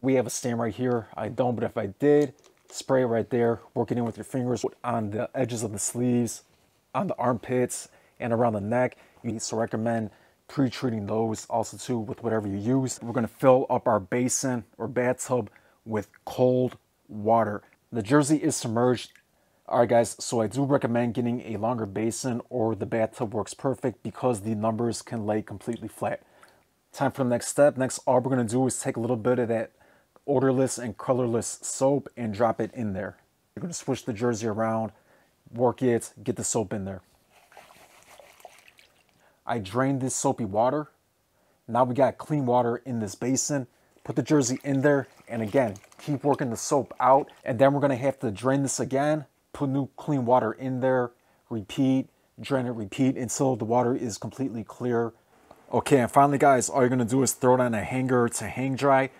We have a stain right here. I don't, but if I did, spray right there, working in with your fingers on the edges of the sleeves, on the armpits, and around the neck. You need to recommend pre-treating those also too with whatever you use. We're gonna fill up our basin or bathtub with cold water. The jersey is submerged. All right guys, so I do recommend getting a longer basin or the bathtub works perfect because the numbers can lay completely flat. Time for the next step. Next, all we're gonna do is take a little bit of that odorless and colorless soap and drop it in there. You're gonna switch the jersey around, work it, get the soap in there. I drained this soapy water. Now we got clean water in this basin. Put the jersey in there and again, keep working the soap out. And then we're gonna have to drain this again, put new clean water in there, repeat, drain it, repeat until the water is completely clear. Okay, and finally guys, all you're gonna do is throw it on a hanger to hang dry.